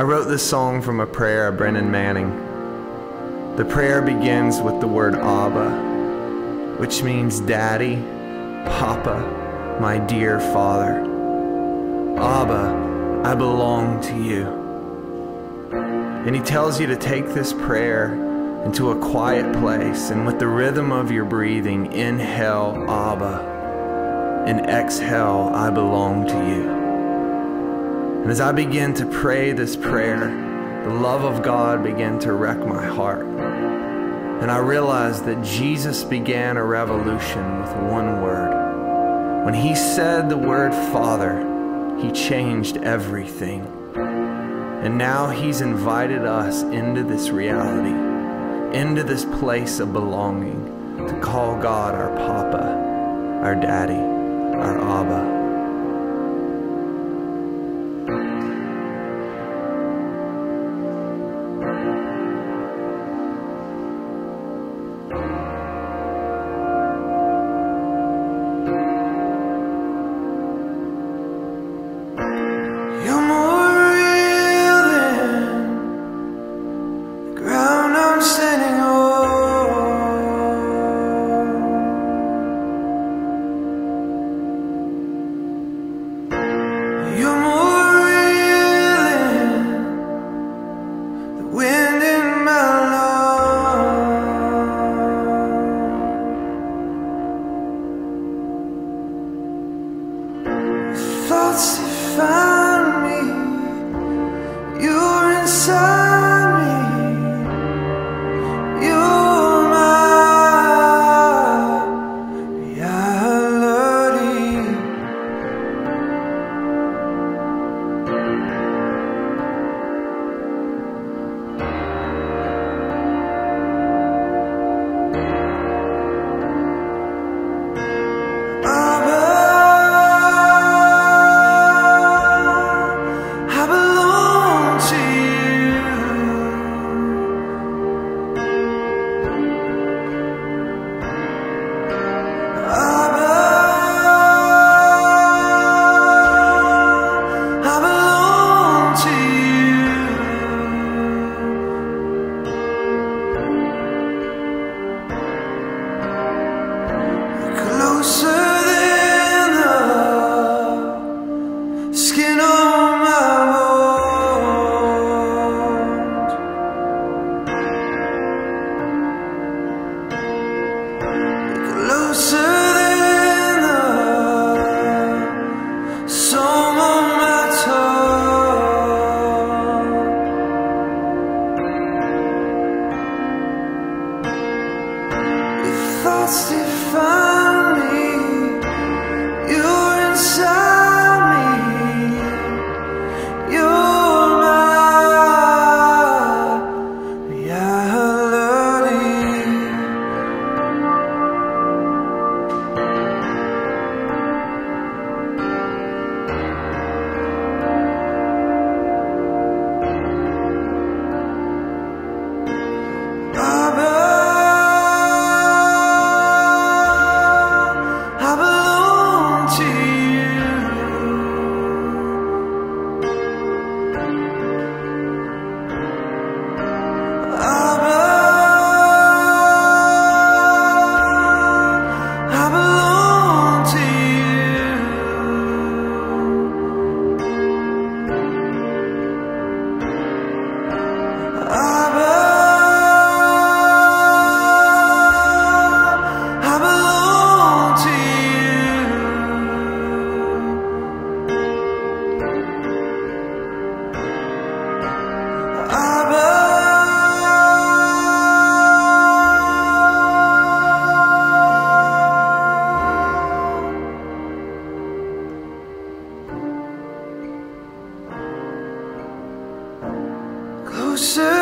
I wrote this song from a prayer of Brennan Manning. The prayer begins with the word Abba, which means Daddy, Papa, my dear Father. Abba, I belong to you. And he tells you to take this prayer into a quiet place and with the rhythm of your breathing, inhale Abba and exhale I belong to you. And as I began to pray this prayer, the love of God began to wreck my heart. And I realized that Jesus began a revolution with one word. When he said the word Father, he changed everything. And now he's invited us into this reality, into this place of belonging, to call God our Papa, our Daddy, our Abba. thoughts if I closer